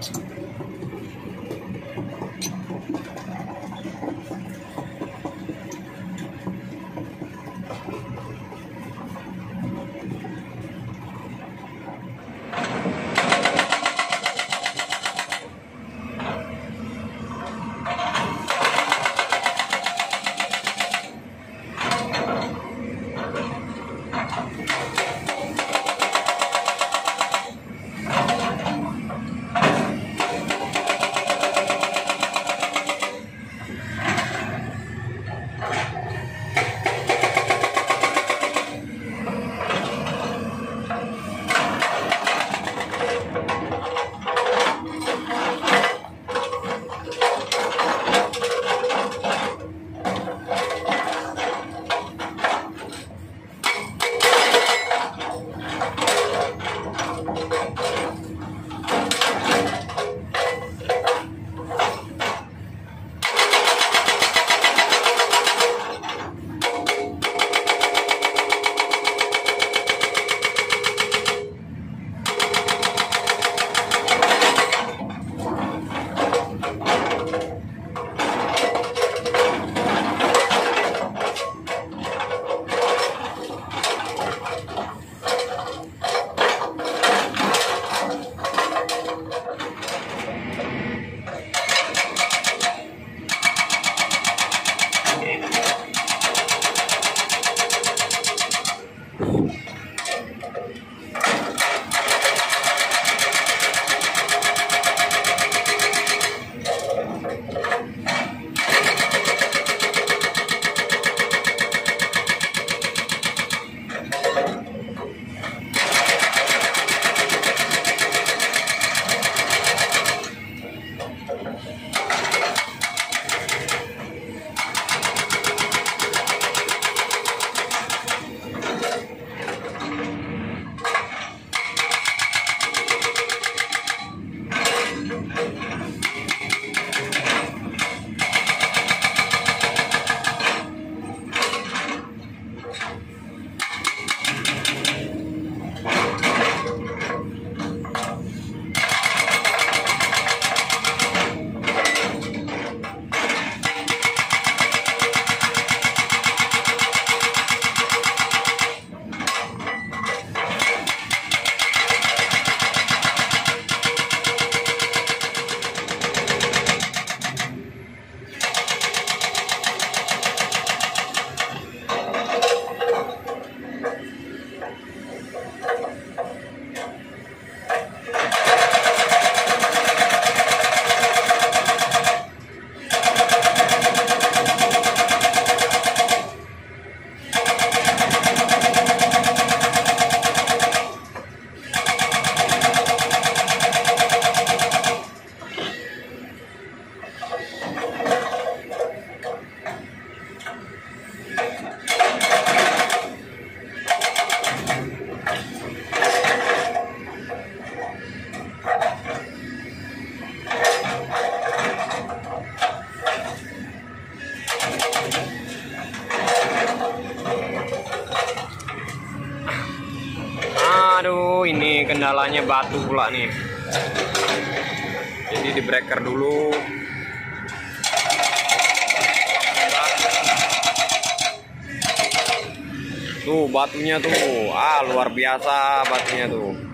Absolutely. Aduh, ini kendalanya batu pula nih. Jadi di breaker dulu. Tuh batunya tuh, ah luar biasa batunya tuh.